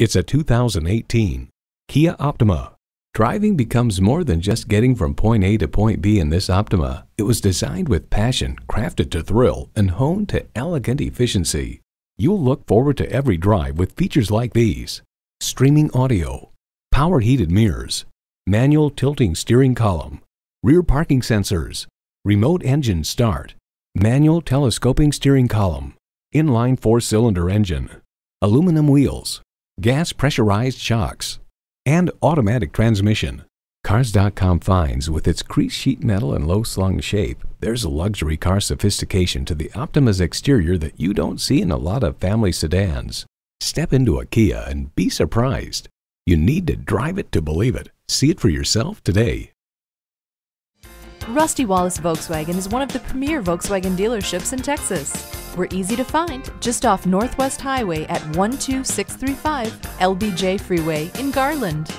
It's a 2018 Kia Optima. Driving becomes more than just getting from point A to point B in this Optima. It was designed with passion, crafted to thrill, and honed to elegant efficiency. You'll look forward to every drive with features like these. Streaming audio, power heated mirrors, manual tilting steering column, rear parking sensors, remote engine start, manual telescoping steering column, inline four-cylinder engine, aluminum wheels, gas pressurized shocks, and automatic transmission. Cars.com finds with its crease sheet metal and low slung shape, there's a luxury car sophistication to the Optima's exterior that you don't see in a lot of family sedans. Step into a Kia and be surprised. You need to drive it to believe it. See it for yourself today. Rusty Wallis Volkswagen is one of the premier Volkswagen dealerships in Texas. We're easy to find just off Northwest Highway at 12635 LBJ Freeway in Garland.